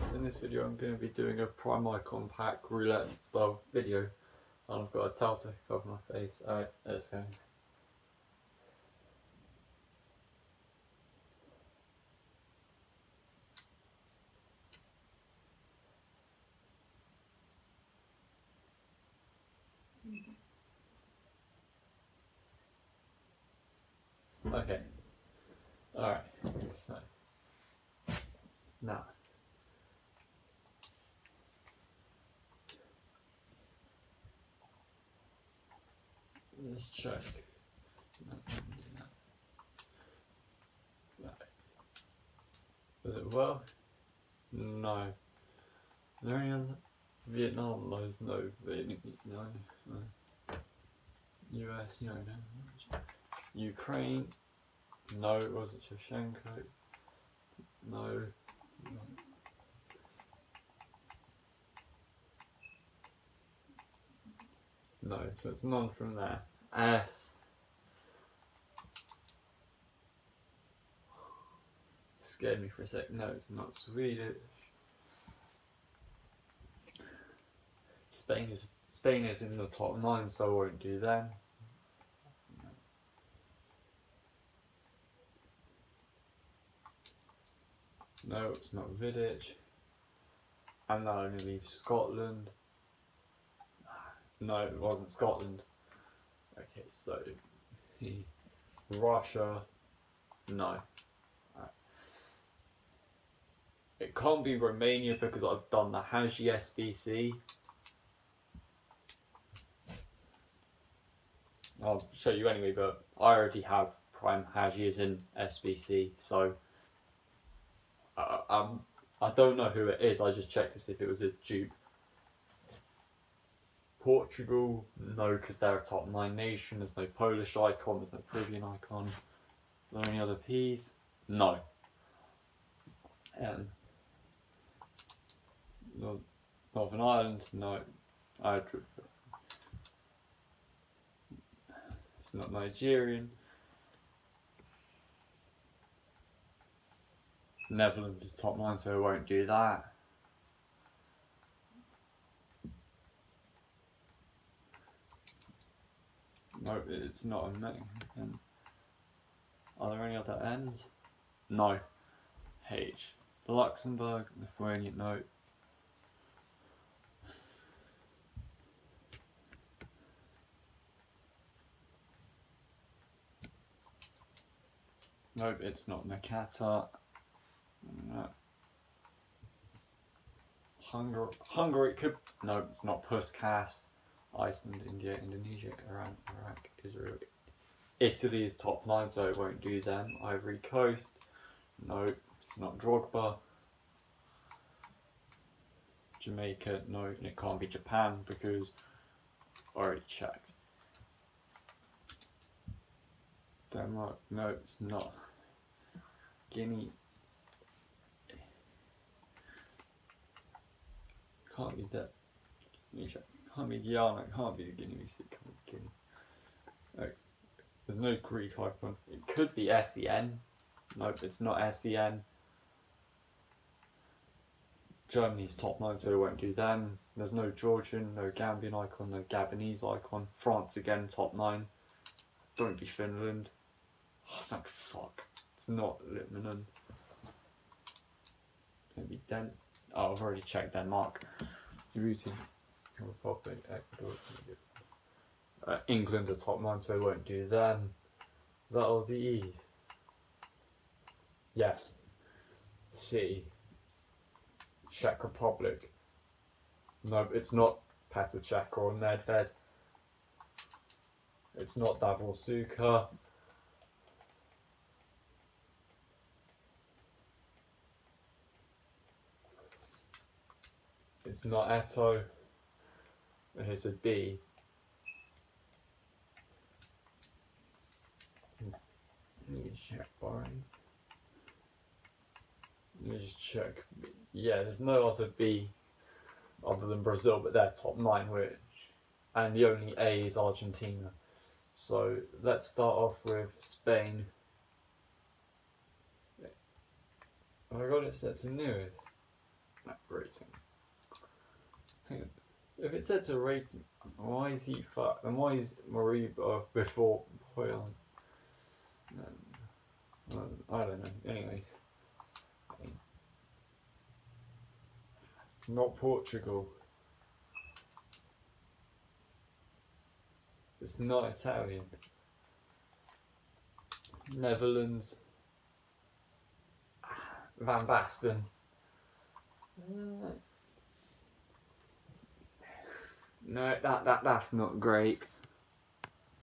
So in this video I'm going to be doing a prime icon pack roulette style video and I've got a towel to cover my face. Alright, let's go. Okay. Alright, so now Let's check. It well? No. Any? Vietnam, there's no Vietnam, no, no. US, no, no. Ukraine, no, it wasn't Shevchenko, no. no. No, so it's none from there. S. Scared me for a sec. No, it's not Swedish. Spain is Spain is in the top nine, so I won't do them. No, it's not Vidic. And that only leaves Scotland. No, it wasn't Scotland. Okay, so Russia, no. Right. It can't be Romania because I've done the Hagi SBC. I'll show you anyway, but I already have Prime Hagi as in SBC, so uh, um, I don't know who it is. I just checked to see if it was a dupe. Portugal, no, because they're a top nine nation. There's no Polish icon. There's no Peruvian icon. Are there any other P's? No. Um, Northern Ireland, no. I it's not Nigerian. Netherlands is top nine, so I won't do that. It's not a N. Are there any other N's? No. H. The Luxembourg, Lithuania, no. Nope, it's not Nakata. No. Hungary, Hungary could, no, it's not Puskas. Iceland, India, Indonesia, Iran, Iraq, Israel. Italy is top nine, so it won't do them. Ivory Coast, no, it's not Drogba. Jamaica, no, and it can't be Japan because I already checked. Denmark, no, it's not. Guinea, can't be that. Let me check. It can't be the Guinea, be Guinea. Like, there's no Greek icon. It could be SEN. Nope, it's not SEN. Germany's top 9, so it won't do them. There's no Georgian, no Gambian icon, no Gabonese icon. France again, top 9. Don't be Finland. Oh, thank fuck. It's not Litmanen. To be Den. Oh, I've already checked Denmark. Djibouti. Republic, Ecuador, uh, England are top nine, so I won't do them. Is that all the E's? Yes. C. Czech Republic. No, it's not Petr Cech or Nedved. It's not Davor Suker. It's not Eto'o. Okay, so B. Let me check borrowing. Let me just check. Yeah, there's no other B other than Brazil, but they're top nine, which and the only A is Argentina. So let's start off with Spain. I got it set to new? No, racing. If it says a race, why is he fucked? And why is Mariba before Hoyle? No, I don't know. Anyways. It's not Portugal. It's not Italian. Netherlands. Van Basten. Uh, no, that, that that's not great.